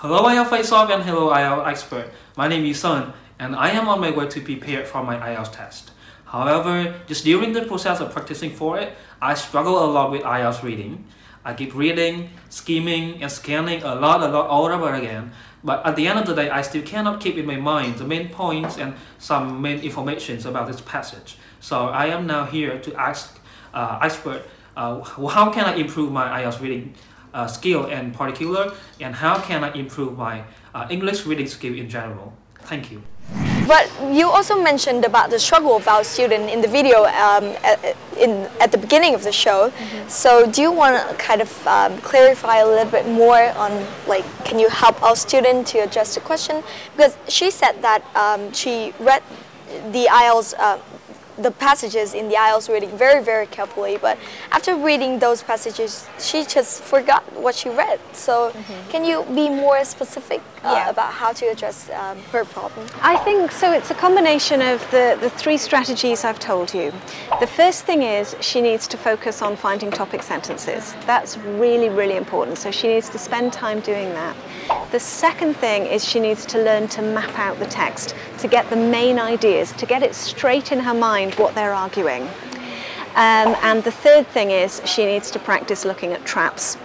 Hello IELTS Off and hello IELTS Expert. My name is Sun and I am on my way to prepare for my IELTS test. However, just during the process of practicing for it, I struggle a lot with IELTS reading. I keep reading, skimming, and scanning a lot, a lot all over again. But at the end of the day, I still cannot keep in my mind the main points and some main information about this passage. So I am now here to ask uh, expert, uh, how can I improve my IELTS reading uh, skill in particular, and how can I improve my uh, English reading skill in general. Thank you. But you also mentioned about the struggle of our student in the video um, at, in, at the beginning of the show. Mm -hmm. So do you want to kind of um, clarify a little bit more on like, can you help our student to address the question? Because she said that um, she read the IELTS uh, the passages in the IELTS reading very, very carefully. But after reading those passages, she just forgot what she read. So mm -hmm. can you be more specific uh, yeah. about how to address um, her problem? I think so. It's a combination of the, the three strategies I've told you. The first thing is she needs to focus on finding topic sentences. That's really, really important. So she needs to spend time doing that. The second thing is she needs to learn to map out the text, to get the main ideas, to get it straight in her mind what they're arguing. Um, and the third thing is she needs to practice looking at traps.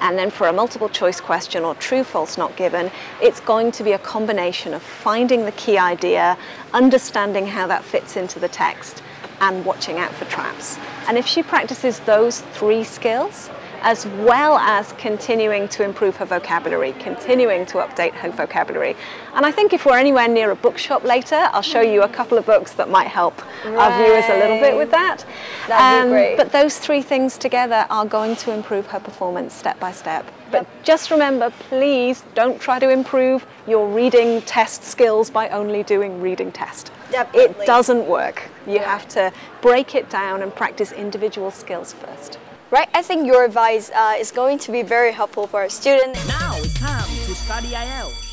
And then for a multiple choice question or true, false, not given, it's going to be a combination of finding the key idea, understanding how that fits into the text, and watching out for traps. And if she practices those three skills, as well as continuing to improve her vocabulary, continuing to update her vocabulary. And I think if we're anywhere near a bookshop later, I'll show you a couple of books that might help right. our viewers a little bit with that. That'd um, be great. But those three things together are going to improve her performance step by step. But just remember, please don't try to improve your reading test skills by only doing reading test. Definitely. It doesn't work. You yeah. have to break it down and practice individual skills first. Right, I think your advice uh, is going to be very helpful for our students. Now it's time to study IELTS.